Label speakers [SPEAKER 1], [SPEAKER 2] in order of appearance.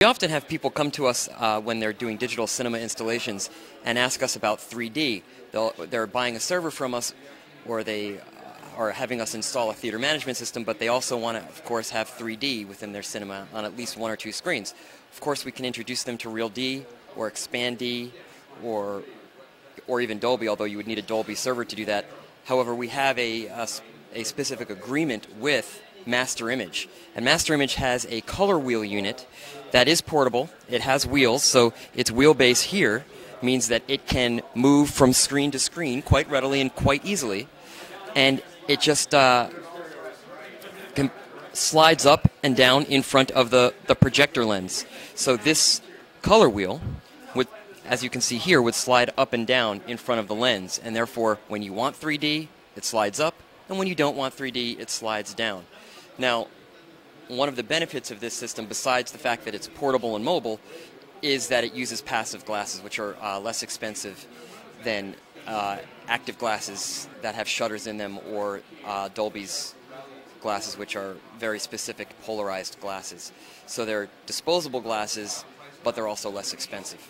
[SPEAKER 1] We often have people come to us uh, when they're doing digital cinema installations and ask us about 3D. They'll, they're buying a server from us or they are having us install a theater management system, but they also want to, of course, have 3D within their cinema on at least one or two screens. Of course, we can introduce them to RealD or XpanD or, or even Dolby, although you would need a Dolby server to do that. However, we have a, a, a specific agreement with Master Image. And Master Image has a color wheel unit that is portable. It has wheels, so its wheelbase here means that it can move from screen to screen quite readily and quite easily. And it just uh, slides up and down in front of the, the projector lens. So this color wheel, as you can see here, would slide up and down in front of the lens. And therefore, when you want 3D, it slides up. And when you don't want 3D, it slides down. Now, one of the benefits of this system, besides the fact that it's portable and mobile, is that it uses passive glasses, which are uh, less expensive than uh, active glasses that have shutters in them or uh, Dolby's glasses, which are very specific polarized glasses. So they're disposable glasses, but they're also less expensive.